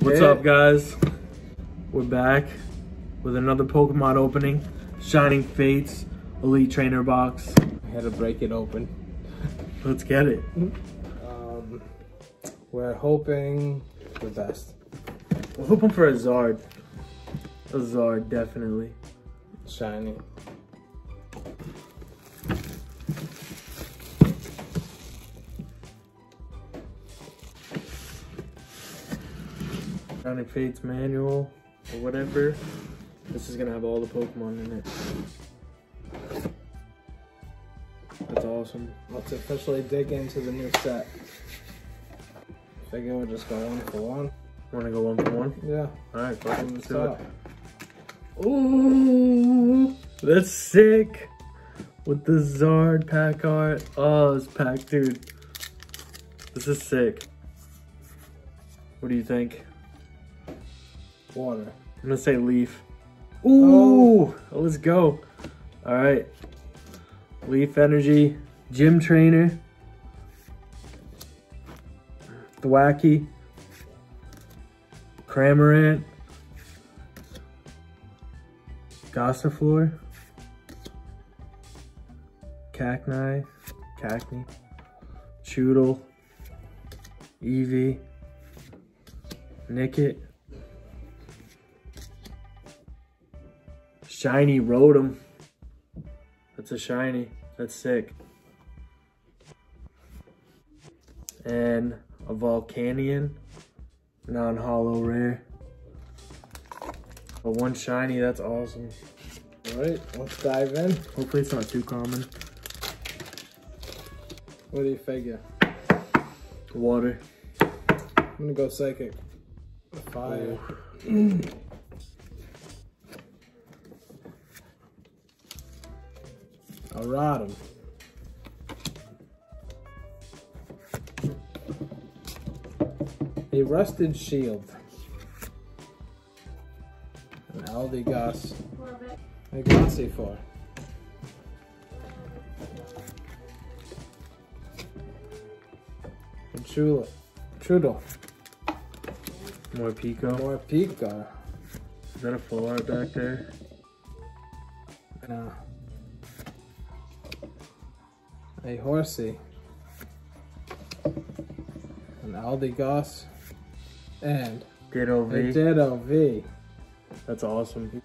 What's Yeah. up, guys? We're back with another Pokemon opening. Shining Fates Elite Trainer Box. I had to break it open. Let's get it. Um, we're hoping the best. We're hoping for a Zard. A Zard, definitely. Shiny. Shining Fates manual or whatever. This is gonna have all the Pokemon in it. That's awesome. Let's officially dig into the new set. I think we'll just go one for one. Wanna go one for one? Yeah. Alright, Let's do it. Ooh, that's sick. With the Zard pack art. Oh, this pack, dude. This is sick. What do you think? Water. I'm gonna say leaf. Oh. Ooh, let's go. All right. Leaf energy, gym trainer, Thwackey, Cramorant, Gossifleur, Cacni, Cacnea, Chewtle, Eevee, Nickit, Shiny Rotom. That's a shiny. That's sick. And a Volcanion. Non-holo rare. But one shiny, that's awesome. Alright, let's dive in. Hopefully it's not too common. What do you figure? Water. I'm gonna go psychic. Fire. Oh. A Rotom. A Rusted Shield. An Aldigas. A Gossifleur. A Chula. Trudel. Morpeko. More Pico. Is that a full art back there? No. A horsey. An Aldigas. And Ditto a V. Ditto V. That's awesome.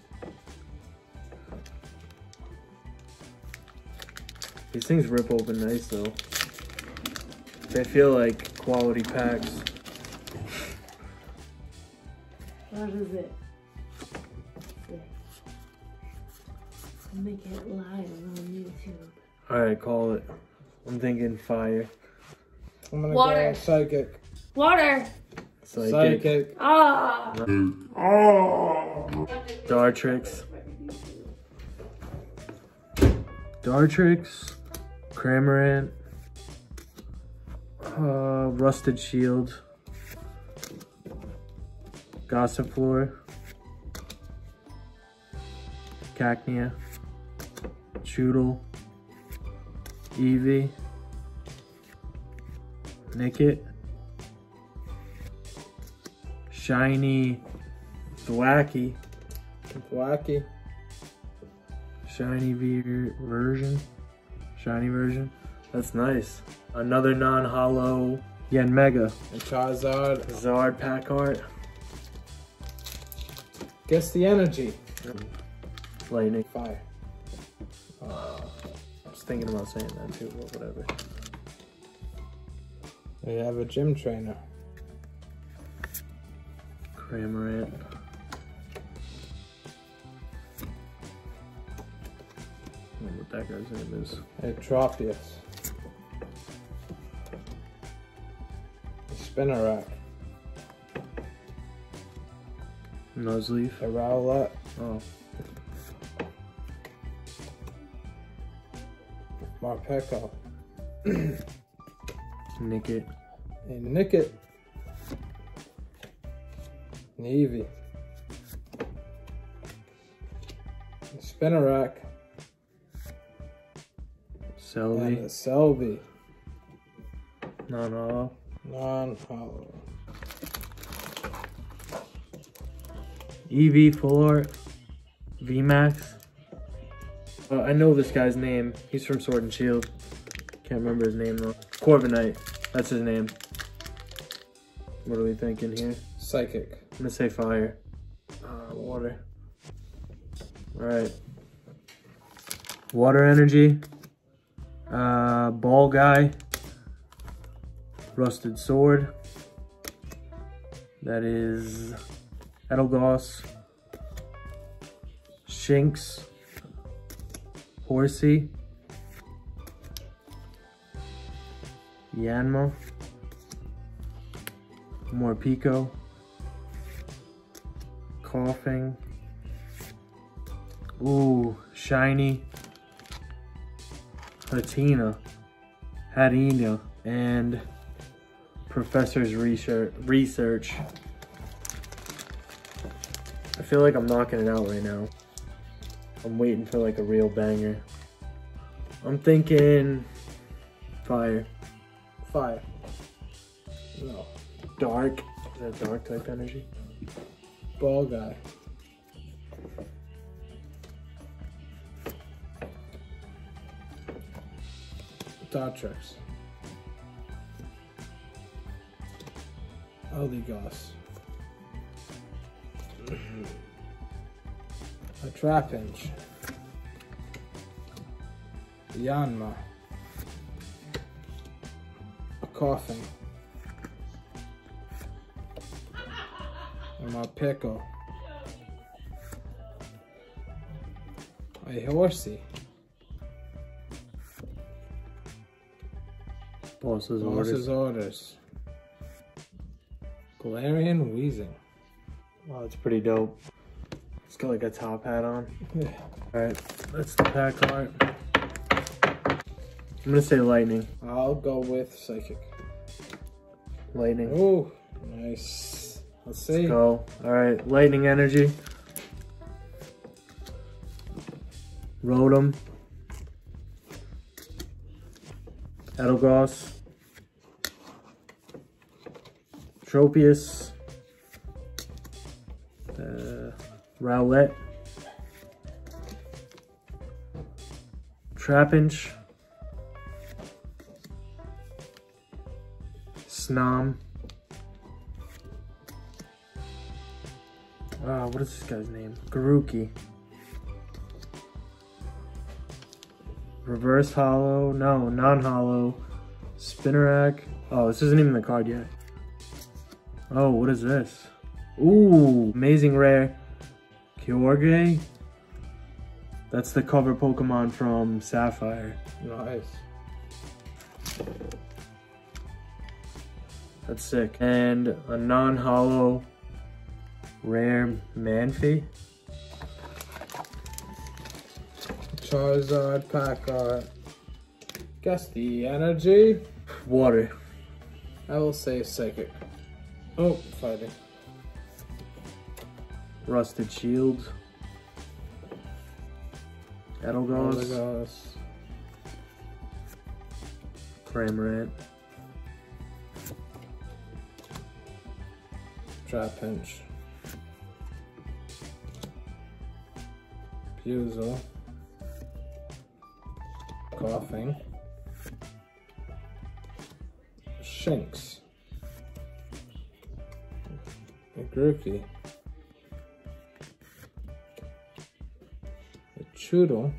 These things rip open nice though. They feel like quality packs. What is it? Yeah. I'll make it live on YouTube. Alright, call it. I'm thinking fire. I'm gonna Water. go psychic. Water! Psychic. Psychic. Ah! Dartrix. Dartrix. Cramorant. Uh, Rusted Shield. Gossifleur. Cacnea. Chewtle. Eevee. Nickit. Shiny. Thwackey. Wacky. Shiny v- version. Shiny version. That's nice. Another non-holo Yen Mega. And Charizard. Zard pack art. Guess the energy. Lightning. Fire. Thinking about saying that too, but whatever. We have a gym trainer. Cramorant. I don't know what that guy's name is. A Tropius. A Spinarak. Nuzleaf. A Rowlet. Oh. Morpeko. Nickit. A Nickit. An Eevee. A Spinarak. And Selby. a Selby. Non-holo. Non-holo. Eevee Full Art. VMAX. Uh, I know this guy's name. He's from Sword and Shield. Can't remember his name though. Corviknight. That's his name. What are we thinking here? Psychic. I'm gonna say fire. Uh, water. Alright. Water energy. Uh, ball guy. Rusted sword. That is Edelgos. Shinx. Horsey. Yanma. Morpeko. Koffing. Ooh, shiny. Hatenna. Hadina. And Professor's research. research. I feel like I'm knocking it out right now. I'm waiting for like a real banger. I'm thinking fire. Fire. No. Dark. Is that dark type energy? Ball guy. Dartrix. Eldegoss. A Trapinch. Yanma. A Koffing. And my pickle. A horsey. Boss's orders. Boss's orders. Galarian Wheezing. Wow, that's pretty dope. It's got like a top hat on. Yeah. Alright, that's the pack art. I'm gonna say lightning. I'll go with Psychic. Lightning. Oh, nice. Let's see. Let's go. Alright, lightning energy. Rotom. Edelgos. Tropius. Uh, Rowlet. Trapinch. Snom. Uh, what is this guy's name? Garuki. Reverse holo. No, non-holo. Spinarak. Oh, this isn't even the card yet. Oh, what is this? Ooh, amazing rare. Kyogre. That's the cover Pokemon from Sapphire. Nice. That's sick. And a non-hollow rare Manaphy. Charizard pack art. Guess the energy. Water. I will say Psychic. Oh, fighting. Rusted Shield. Edelgos. Eldegoss. Cramorant. Trapinch. Buizel. Koffing. Shinx. A Grookey. Chewtle.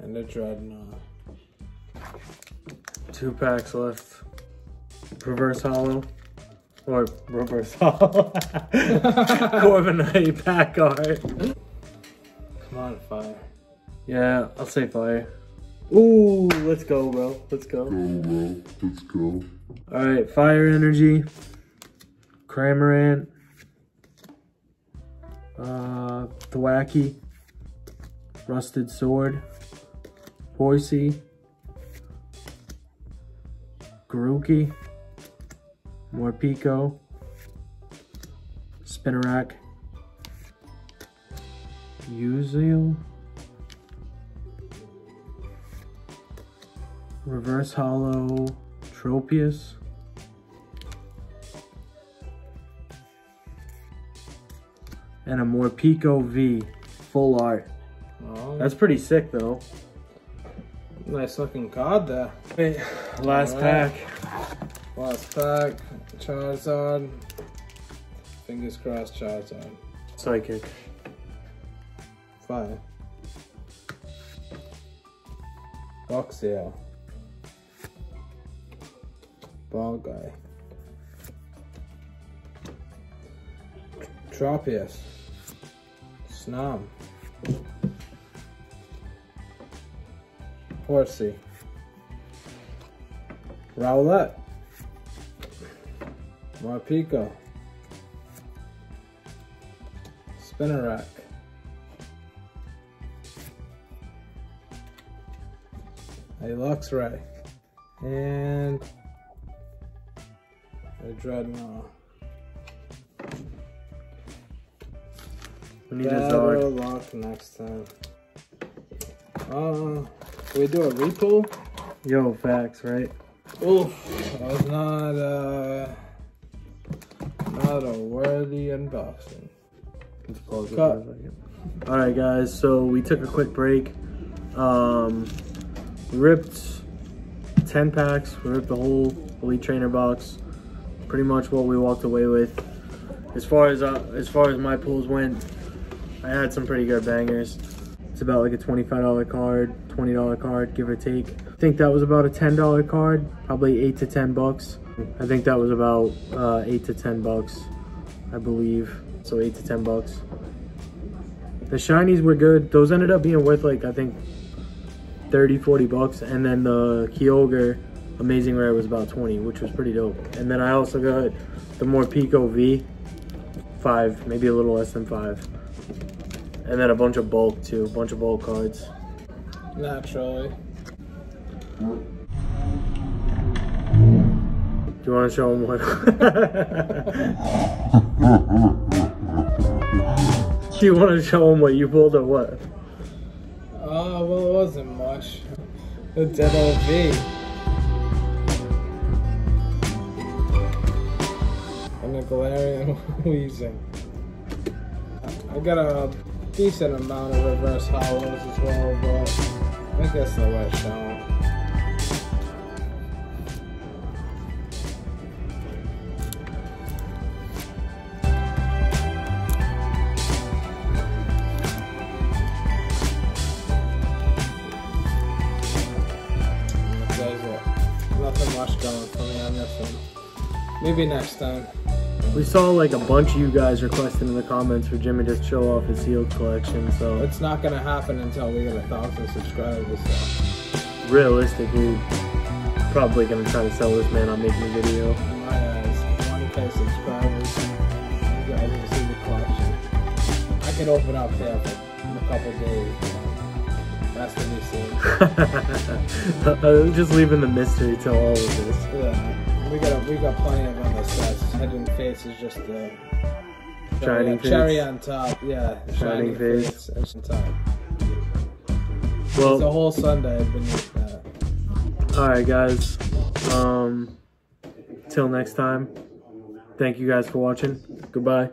And a Drednaw. Two packs left. Reverse holo. Or reverse holo. Corviknight pack art. Come on, fire. Yeah, I'll say fire. Ooh, let's go, bro. Let's go. Go, bro. Let's go. All right, fire energy. Cramorant. Uh, Thwackey. Rusted sword. Horsey. Garuki. Morpeko. Spinarak. Yuzu. Reverse Holo Tropius. And a Morpeko V full art. Oh, That's pretty sick though. nice looking card there. Wait, last Alright. pack. Last pack, Charizard. Fingers crossed, Charizard. Psychic. Fire. Boxio. Ball guy. Tropius. Snom. Horsey. Rowlet. Morpeko. Spinarak. A Luxray. And a Drednaw. We need a Better Zard. luck next time. Uh, we do a repull? Yo, facts, right? Oof, that was not uh not a worthy unboxing. Let's pause it for a second. All right, guys. So we took a quick break. Um, ripped ten packs. We ripped the whole elite trainer box. Pretty much what we walked away with. As far as uh, as far as my pulls went, I had some pretty good bangers. It's about like a twenty-five dollar card, twenty dollar card, give or take. I think that was about a ten dollar card, probably eight to ten bucks. I think that was about uh, eight to ten bucks, I believe. So eight to ten bucks. The shinies were good. Those ended up being worth like I think 30, 40 bucks. And then the Kyogre Amazing Rare was about 20, which was pretty dope. And then I also got the Morpeko V, five, maybe a little less than five. And then a bunch of bulk too, a bunch of bulk cards. Naturally. Do you want to show them what? Do you want to show them what you pulled or what? Oh well it wasn't much. The dead old V. And the Galarian wheezing. I got a decent amount of reverse holos as well, but I guess shown. There's it. Nothing much going for me on this one. Maybe next time. We saw like a bunch of you guys requesting in the comments for Jimmy to show off his sealed collection. So It's not gonna happen until we get a thousand subscribers. So realistically, probably gonna try to sell this man on making a video. in my eyes, 1k subscribers, you guys will see the collection. I could open up there for in a couple days. That's to be seen. I'm just leaving the mystery to all of this. Yeah, we got we got plenty of other sets. Hidden Fates is just the Shining cherry, cherry on top. Yeah, Shining shining, face. face. on top. There's a whole Sunday beneath that. all right, guys. Um, till next time. Thank you guys for watching. Goodbye.